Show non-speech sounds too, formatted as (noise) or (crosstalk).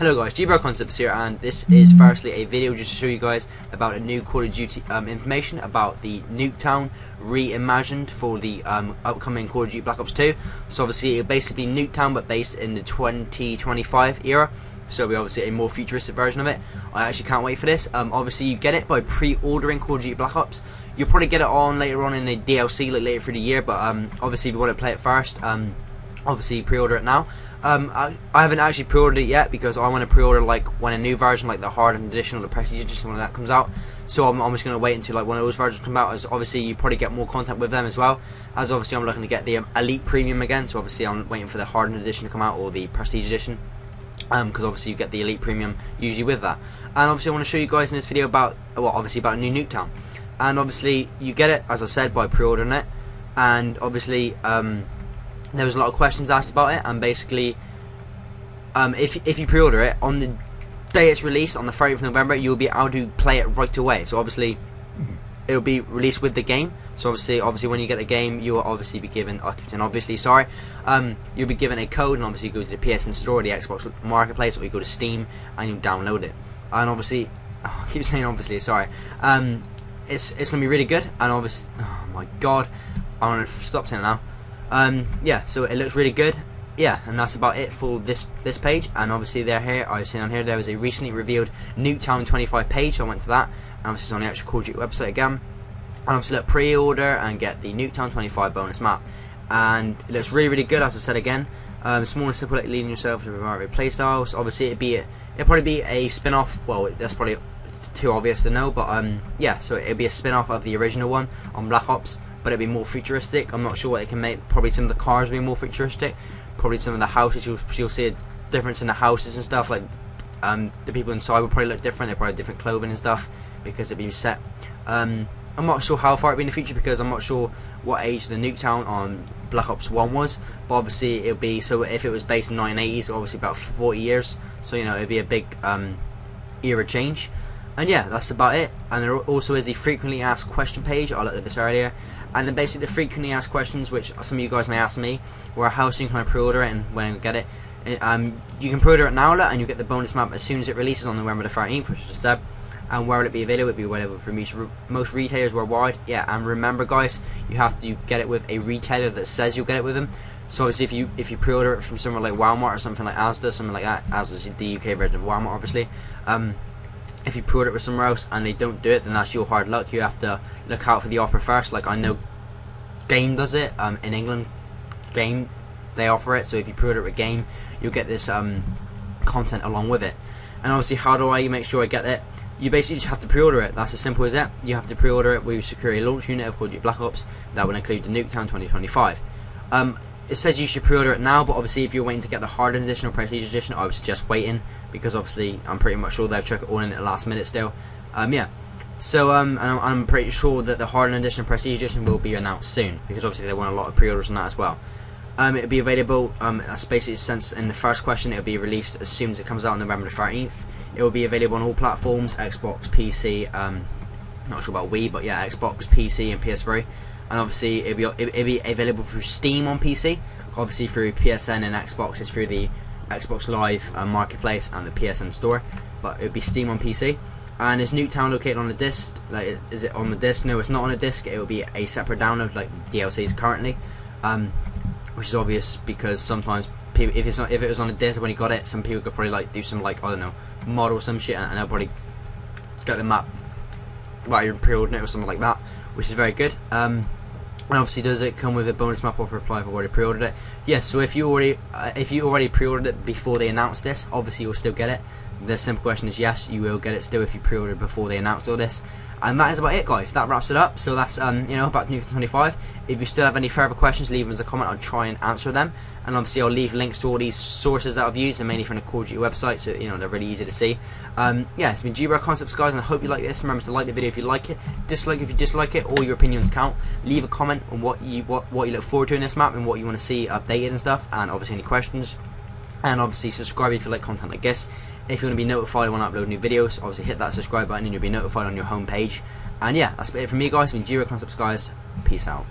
Hello guys, GBro Concepts here and this is firstly a video just to show you guys about a new Call of Duty um, information about the Nuketown reimagined for the um, upcoming Call of Duty Black Ops 2. So obviously basically Nuketown but based in the 2025 era. So it'll be obviously a more futuristic version of it. I actually can't wait for this. Um, obviously you get it by pre-ordering Call of Duty Black Ops. You'll probably get it on later on in a DLC like later through the year but um, obviously if you want to play it first um, obviously pre-order it now. Um, I, I, haven't actually pre-ordered it yet because I want to pre-order like when a new version, like the hardened edition or the prestige edition, when that comes out. So I'm, I'm just going to wait until like one of those versions come out. As obviously you probably get more content with them as well. As obviously I'm looking to get the um, elite premium again. So obviously I'm waiting for the hardened edition to come out or the prestige edition. Um, because obviously you get the elite premium usually with that. And obviously I want to show you guys in this video about well obviously about a new Nuketown. And obviously you get it as I said by pre-ordering it. And obviously um there was a lot of questions asked about it, and basically, um, if if you pre-order it on the day it's released on the 30th of November, you'll be able to play it right away. So obviously, it'll be released with the game. So obviously, obviously, when you get the game, you will obviously be given. And obviously, sorry, um, you'll be given a code, and obviously, you go to the PSN store, the Xbox Marketplace, or you go to Steam, and you download it. And obviously, oh, (laughs) I keep saying obviously, sorry. Um, it's it's gonna be really good, and obviously, oh my god, I'm gonna stop saying it now. Um, yeah, so it looks really good. Yeah, and that's about it for this this page. And obviously, there here I've seen on here there was a recently revealed Nuketown 25 page. So I went to that. And obviously, it's on the actual Call of Duty website again. And obviously, let pre-order and get the Nuketown 25 bonus map. And it looks really, really good. As I said again, um, small and simple, like leading yourself to variety playstyles. Obviously, it'd be a, it'd probably be a spin-off. Well, that's probably too obvious to know, but um, yeah. So it'd be a spin-off of the original one on Black Ops but it'd be more futuristic. I'm not sure what they can make. Probably some of the cars will be more futuristic. Probably some of the houses you'll you'll see a difference in the houses and stuff. Like um, the people inside will probably look different. They probably have different clothing and stuff because it'd be set. Um, I'm not sure how far it'll be in the future because I'm not sure what age the Nuketown on Black Ops 1 was. But obviously it'll be so if it was based in 1980s, obviously about 40 years. So you know it'd be a big um, era change. And yeah, that's about it. And there also is the frequently asked question page. I looked at this earlier. And then basically the frequently asked questions, which some of you guys may ask me, were how soon can I pre-order it and when I get it. Um, you can pre-order it now, and you get the bonus map as soon as it releases on November the 13th, which is a said. And where will it be available? It'll be available from most retailers worldwide. Yeah, and remember, guys, you have to get it with a retailer that says you'll get it with them. So obviously, if you if you pre-order it from somewhere like Walmart or something like Asda, something like that, Asda's the UK version of Walmart, obviously. Um, if you pre-order it with somewhere else and they don't do it, then that's your hard luck. You have to look out for the offer first. Like I know Game does it um, in England. Game they offer it, so if you pre-order it with Game, you'll get this um, content along with it. And obviously, how do I make sure I get it? You basically just have to pre-order it. That's as simple as that. You have to pre-order it. We secure a launch unit of Call of Duty Black Ops that will include the Nuketown 2025. Um, it says you should pre-order it now, but obviously if you're waiting to get the hardened edition or prestige edition, I would suggest waiting because obviously I'm pretty much sure they'll chuck it all in at the last minute still. Um, yeah. So um, I'm, I'm, pretty sure that the hardened edition, prestige edition will be announced soon because obviously they want a lot of pre-orders on that as well. Um, it'll be available. Um, that's basically since in the first question it'll be released as soon as it comes out on November the 13th. It will be available on all platforms: Xbox, PC. Um, not sure about Wii, but yeah, Xbox, PC, and PS3 and obviously it'll be it'll be available through Steam on PC. Obviously through PSN and Xbox, it's through the Xbox Live uh, Marketplace and the PSN Store, but it'll be Steam on PC. And is Nuketown located on the disc? Like, is it on the disc? No, it's not on a disc. It will be a separate download, like DLCs currently, um, which is obvious because sometimes people, if it's not, if it was on a disc when you got it, some people could probably like do some like I don't know, model some shit, and, and they'll probably get the map while you're pre-ordering it or something like that, which is very good. Um, obviously, does it come with a bonus map offer apply if I've already pre-ordered it? Yes. So if you already uh, if you already pre-ordered it before they announced this, obviously you'll still get it. The simple question is yes, you will get it still if you pre-ordered before they announced all this. And that is about it, guys. That wraps it up. So that's um, you know about Nuke 25. If you still have any further questions, leave them as a comment. I'll try and answer them. And obviously, I'll leave links to all these sources that I've used, and mainly from the Call of Duty website, so you know they're really easy to see. Um, yeah, it's been GBro Concepts, guys, and I hope you like this. Remember to like the video if you like it, dislike if you dislike it. All your opinions count. Leave a comment on what you what what you look forward to in this map and what you want to see updated and stuff. And obviously, any questions. And obviously, subscribe if you like content like this. If you want to be notified when I upload new videos, obviously hit that subscribe button and you'll be notified on your homepage. And yeah, that's it from me guys. It's been GBro Concepts guys. Peace out.